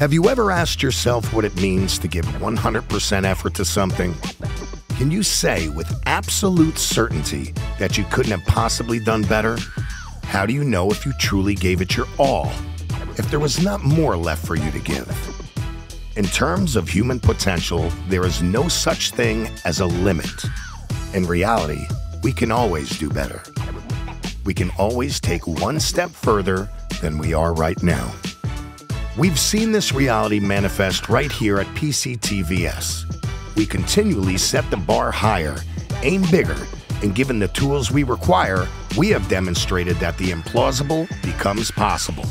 Have you ever asked yourself what it means to give 100% effort to something? Can you say with absolute certainty that you couldn't have possibly done better? How do you know if you truly gave it your all? If there was not more left for you to give? In terms of human potential, there is no such thing as a limit. In reality, we can always do better. We can always take one step further than we are right now. We've seen this reality manifest right here at PCTVS. We continually set the bar higher, aim bigger, and given the tools we require, we have demonstrated that the implausible becomes possible.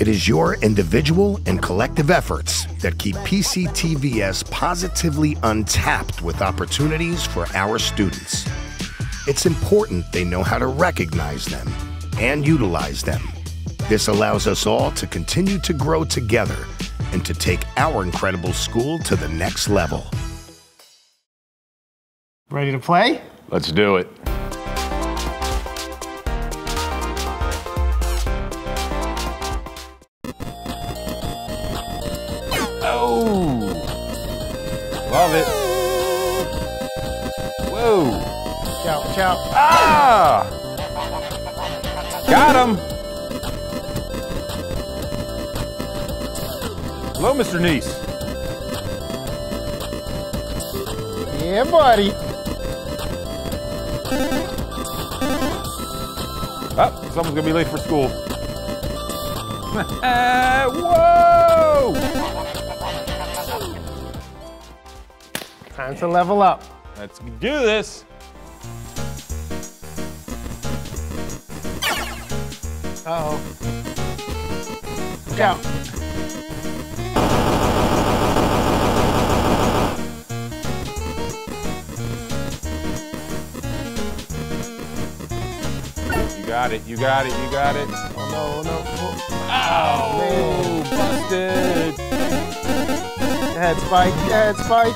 It is your individual and collective efforts that keep PCTVS positively untapped with opportunities for our students. It's important they know how to recognize them and utilize them this allows us all to continue to grow together and to take our incredible school to the next level. Ready to play? Let's do it. Oh! Love it. Whoa! Ciao, ciao. Ah! Got him! Hello, Mr. Nice. Yeah, buddy. Oh, someone's gonna be late for school. Whoa! Time to level up. Let's do this. Uh-oh. Look out. Got it, you got it, you got it. Oh, no, no. Oh, man. busted. Go ahead, Spike. Go ahead, Spike.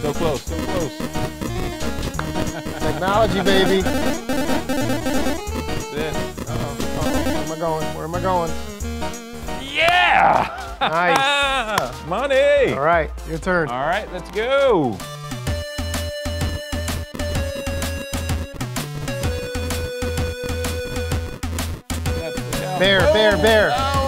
So close, so close. Technology, baby. That's it. Uh-oh. Uh-oh. Where am I going? Where am I going? Yeah! Nice. Money! All right, your turn. All right, let's go. Bear, bear, bear. Oh!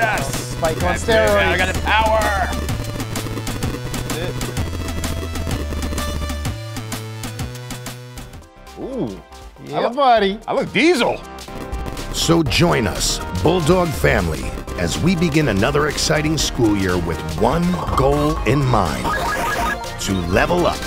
Yes! Spike on That's it. I got steroids. the power! That's it. Ooh, Yeah, buddy. I look diesel. So join us, Bulldog family, as we begin another exciting school year with one goal in mind to level up.